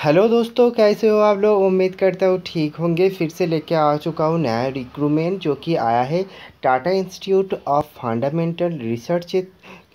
Hello दोस्तों, कैसे हो आप लोग? उम्मीद करता हूँ ठीक होंगे। फिर से लेके आ चुका हूँ नया रिक्रूमेंट जो कि आया है Tata institute of fundamental research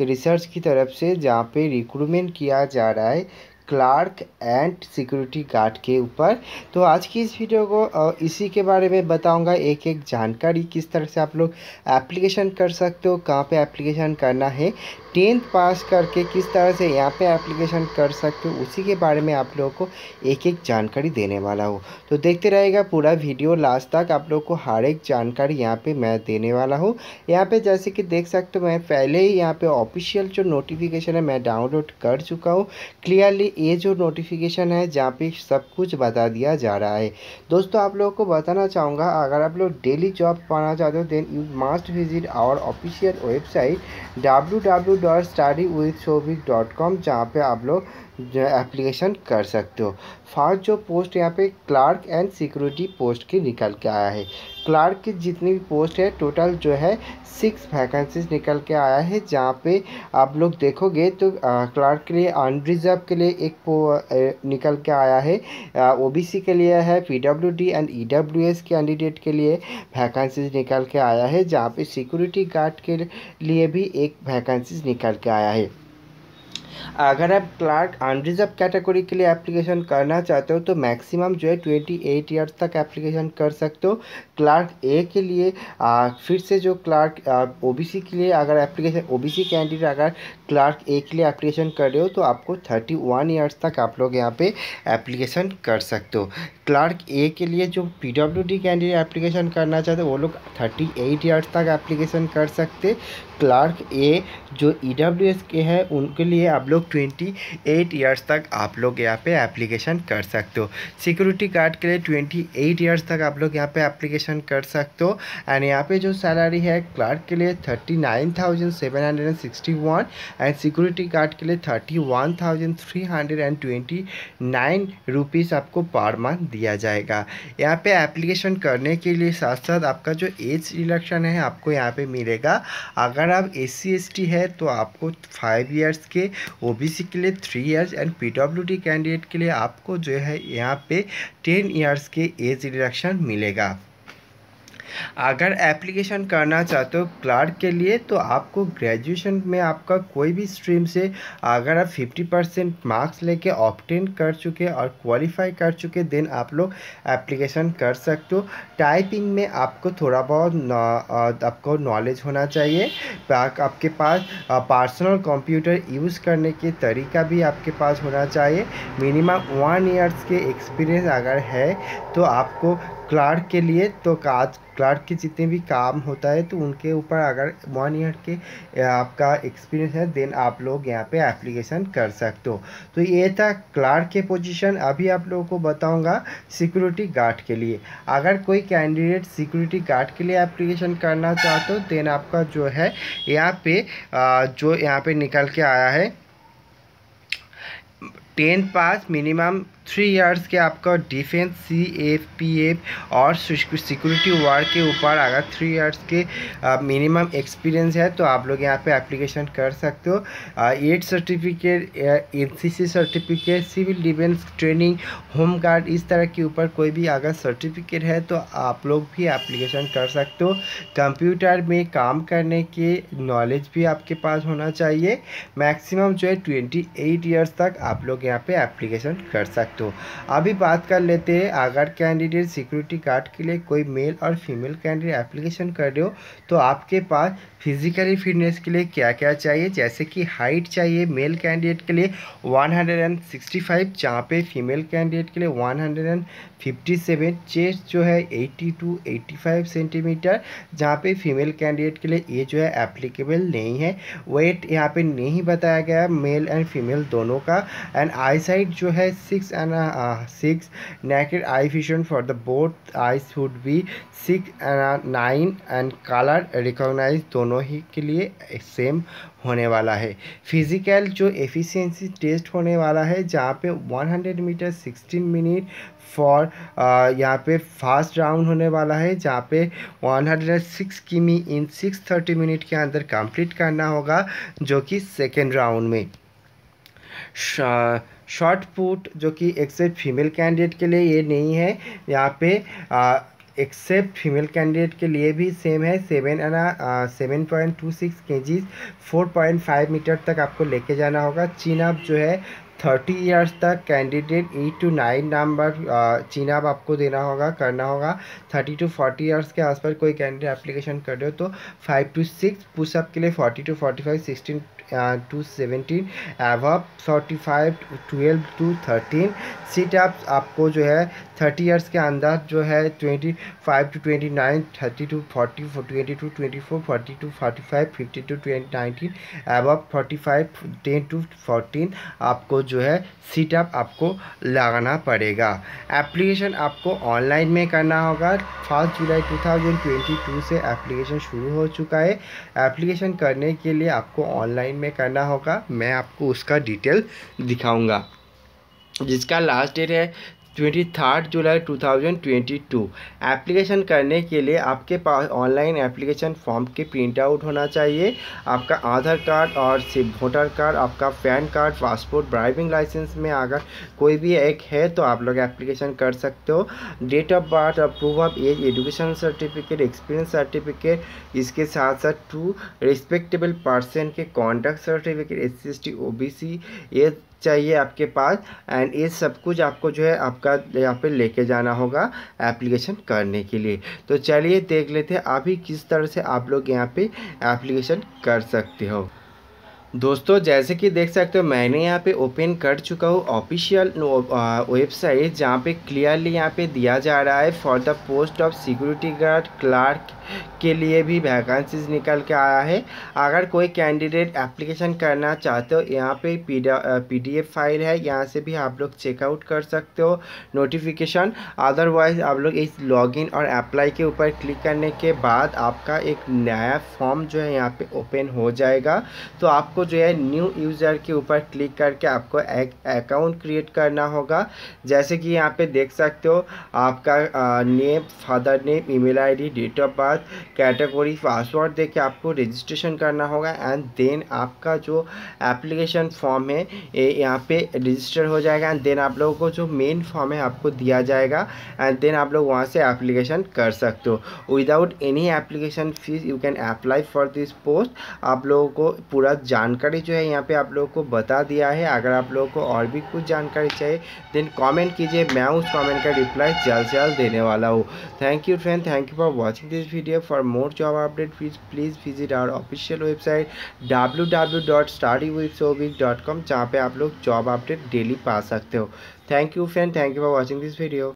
research की तरफ़ से, जहाँ पे रिक्रूमेंट किया जा रहा है। क्लार्क एंड सिक्योरिटी गार्ड के ऊपर। तो आज की इस वीडियो को इसी के बारे में बताऊँगा। एक एक जानकारी किस तरह से आप लोग एप्लीकेशन कर सकते हो, कहाँ पे एप्लीकेशन करना है। टेंथ पास करके किस तरह से यहाँ पे एप्लीकेशन कर सकते हो, उसी के बारे में आप लोगों को एक एक जानकारी देने वाला हूँ। तो देखते रहेगा पूरा वीडियो लास्ट तक आप लोग को हर एक जानकारी यहाँ पे मैं देने वाला हूँ। यहाँ पे जैसे कि देख सकते हो, मैं पहले ही यहाँ पे ऑफिशियल जो नोटिफिकेशन है, मैं डाउनलोड कर चुका हूँ। क्लियरली ये जो नोटिफिकेशन है, जहाँ पे सब कुछ बता दिया जा रहा है। दोस्तों, आप लोगों को बताना चाहूँगा, अगर आप लोग डेली जॉब पाना चाहते हो then you must visit our official website W W dot study with Shobhik dot com जहाँ पर आप लोग जो एप्लीकेशन कर सकते हो। फ़र्स्ट जो पोस्ट यहाँ पे क्लार्क एंड सिक्योरिटी पोस्ट की निकल के आया है। क्लार्क की जितनी भी पोस्ट है टोटल जो है सिक्स वैकेंसीज निकल के आया है जहाँ पे आप लोग देखोगे तो क्लार्क के लिए अनरिजर्व के लिए एक पो, निकल के आया है। ओबीसी के लिए है पीडब्ल्यूडी एंड ईडब्ल्यूएस कैंडिडेट के लिए वैकेंसीज निकल के आया है जहाँ पे सिक्योरिटी गार्ड के लिए भी एक वैकेंसीज निकल के आया है। अगर आप क्लार्क अनरिजर्व कैटेगरी के लिए एप्लीकेशन करना चाहते हो तो मैक्सिमम जो है ट्वेंटी एट ईयर्स तक एप्लीकेशन कर सकते हो। क्लार्क ए के लिए आ, फिर से जो क्लार्क ओबीसी के लिए अगर एप्लीकेशन ओबीसी कैंडिडेट अगर क्लार्क ए के लिए एप्लीकेशन कर रहे हो तो आपको थर्टी वन ईयर्स तक आप लोग यहाँ पे एप्लीकेशन कर सकते हो। क्लार्क ए के लिए जो P W D candidate application करना चाहते हो वो लोग थर्टी एट ईयर्स तक एप्लीकेशन कर सकते। क्लार्क ए जो ई डब्ल्यू एस के हैं, उनके लिए आप लोग ट्वेंटी एट ईयर्स तक आप लोग यहाँ पे एप्लीकेशन कर सकते हो। सिक्योरिटी गार्ड के लिए ट्वेंटी एट ईयर्स तक आप लोग यहाँ पे एप्लीकेशन कर सकते हो। एंड यहाँ पे जो सैलरी है क्लार्क के लिए thirty nine thousand seven hundred and sixty one and security guard के लिए thirty one thousand three hundred and twenty nine rupees आपको पर मंथ दिया जाएगा। यहाँ पे एप्लीकेशन करने के लिए साथ साथ आपका जो एज रिलेक्शन है, आपको यहाँ पे मिलेगा। अगर आप एस सी है तो आपको फाइव ईयर्स के ओबीसी के लिए three years and P candidate के लिए आपको जो है यहाँ पे टेन ईयर्स के एज रिडक्शन मिलेगा। अगर एप्लीकेशन करना चाहते हो क्लार्क के लिए तो आपको ग्रेजुएशन में आपका कोई भी स्ट्रीम से अगर आप 50 परसेंट मार्क्स लेके ऑप्टेन कर चुके और क्वालिफाई कर चुके देन आप लोग एप्लीकेशन कर सकते हो। टाइपिंग में आपको थोड़ा बहुत आपको नॉलेज होना चाहिए। आपके पास पर्सनल कंप्यूटर यूज़ करने के तरीका भी आपके पास होना चाहिए। मिनिमम वन ईयर्स के एक्सपीरियंस अगर है तो आपको क्लार्क के लिए तो काज क्लार्क के जितने भी काम होता है तो उनके ऊपर अगर वन ईयर के आपका एक्सपीरियंस है देन आप लोग यहाँ पे एप्लीकेशन कर सकते हो। तो ये था क्लार्क के पोजीशन अभी आप लोगों को बताऊँगा सिक्योरिटी गार्ड के लिए। अगर कोई कैंडिडेट सिक्योरिटी गार्ड के लिए एप्लीकेशन करना चाहते हो देन आपका जो है, यहाँ पे जो यहाँ पे निकल के आया है tenth pass minimum three years के आपका defence C F P F और सिक्योरिटी वार्ड के ऊपर अगर थ्री इयर्स के मिनिमम एक्सपीरियंस है तो आप लोग यहाँ पे एप्लीकेशन कर सकते हो। Eight certificate N C C certificate civil defence training home guard इस तरह के ऊपर कोई भी अगर सर्टिफिकेट है तो आप लोग भी एप्लीकेशन कर सकते हो। कंप्यूटर में काम करने के नॉलेज भी आपके पास होना चाहिए। मैक्सिमम जो है ट्वेंटी एट ईयर्स तक आप लोग यहाँ पे एप्लीकेशन कर सकते हो अभी बात कर लेते हैं, अगर कैंडिडेट सिक्योरिटी गार्ड के लिए कोई मेल और फीमेल कैंडिडेट एप्लीकेशन कर रहे हो तो आपके पास फिजिकली फिटनेस के लिए क्या क्या चाहिए? जैसे कि हाइट चाहिए मेल कैंडिडेट के लिए 165 जहाँ पे फीमेल कैंडिडेट के लिए 157 चेस्ट जो है 80 टू 85 सेंटीमीटर जहाँ पे फीमेल कैंडिडेट के लिए ये जो है एप्लीकेबल नहीं है। वेट यहाँ पे नहीं बताया गया मेल एंड फीमेल दोनों का। एंड आई साइड जो है six and six naked eye vision for the both eyes would be six and nine and colour recognise दोनों दोनों ही के लिए सेम होने वाला है। फ़िज़िकल जो एफिशिएंसी टेस्ट होने वाला है, जहाँ पे 100 मीटर 16 मिनट फॉर यहाँ पे फास्ट राउंड होने वाला है, जहाँ पे 106 किमी इन 630 मिनट के अंदर कंप्लीट करना होगा, जो कि सेकेंड राउंड में। शॉर्ट पुट, जो कि एक्सेप्ट फीमेल कैंडिडेट के लिए ये नहीं है। यहाँ पे एक्सेप्ट फीमेल कैंडिडेट के लिए भी सेम है। सेवन आना सेवन पॉइंट टू सिक्स के जीज फोर पॉइंट फाइव मीटर तक आपको लेके जाना होगा। चीन अप जो है थर्टी ईयर्स तक candidate eight to nine number chin up आपको देना होगा, करना होगा। थर्टी टू फोर्टी ईयर्स के आसपास कोई कैंडिडेट एप्लीकेशन कर रहे हो तो फाइव टू सिक्स पुशअप के लिए forty to forty five sixteen to seventeen above forty five, twelve to thirteen. Sit up आपको जो है थर्टी ईयर्स के अंदर जो है twenty five to twenty nine, thirty to forty twenty to twenty four, forty to forty five, fifty to twenty nineteen above forty five, ten to fourteen. आपको जो है सीटअप आपको लगाना पड़ेगा। एप्लीकेशन आपको ऑनलाइन में करना होगा। First July two thousand twenty two से एप्लीकेशन शुरू हो चुका है। एप्लीकेशन करने के लिए आपको ऑनलाइन में करना होगा। मैं आपको उसका डिटेल दिखाऊँगा। जिसका लास्ट डेट है twenty third July two thousand twenty two application करने के लिए आपके पास ऑनलाइन एप्लीकेशन फॉर्म के प्रिंट आउट होना चाहिए। आपका आधार कार्ड और सिर्फ़ वोटर कार्ड आपका PAN card passport driving licence में अगर कोई भी एक है तो आप लोग एप्लीकेशन कर सकते हो। Date of birth approve of age education certificate experience certificate इसके साथ साथ टू रिस्पेक्टेबल पर्सन के contact certificate S C S T O B C ये चाहिए आपके पास एंड ये सब कुछ आपको जो है आपका यहाँ पे लेके जाना होगा एप्लीकेशन करने के लिए। तो चलिए देख लेते हैं, अभी किस तरह से आप लोग यहाँ पे एप्लीकेशन कर सकते हो। दोस्तों, जैसे कि देख सकते हो, मैंने यहाँ पे ओपन कर चुका हूँ ऑफिशियल वेबसाइट जहाँ पे क्लियरली यहाँ पे दिया जा रहा है for the post of security guard clerk के लिए भी वैकेंसीज निकल के आया है। अगर कोई कैंडिडेट एप्लीकेशन करना चाहते हो, यहाँ पे पी फ़ाइल है, यहाँ से भी आप लोग चेकआउट कर सकते हो नोटिफिकेशन अदरवाइज़ आप लोग इस लॉगिन और अप्लाई के ऊपर क्लिक करने के बाद आपका एक नया फॉर्म जो है यहाँ पे ओपन हो जाएगा। तो आपको जो है न्यू यूज़र के ऊपर क्लिक करके आपको एक अकाउंट क्रिएट करना होगा। जैसे कि यहाँ पे देख सकते हो, आपका name father name email ID date of birth category password दे के आपको रजिस्ट्रेशन करना होगा। एंड देन आपका जो एप्लीकेशन फॉर्म है यहाँ पे रजिस्टर हो जाएगा। एंड देन आप लोगों को जो मेन फॉर्म है, आपको दिया जाएगा। एंड देन आप लोग वहाँ से एप्लीकेशन कर सकते हो। Without any application fees you can apply for this post आप लोगों को पूरा जान जानकारी जो है यहाँ पे आप लोगों को बता दिया है। अगर आप लोगों को और भी कुछ जानकारी चाहिए देन कमेंट कीजिए। मैं उस कमेंट का रिप्लाई जल्द से जल्द देने वाला हूँ। Thank you friend thank you for watching this video for more job update please please visit our official website W W dot study with dot com जहाँ पर आप लोग जॉब अपडेट डेली पा सकते हो। Thank you friend thank you for watching this video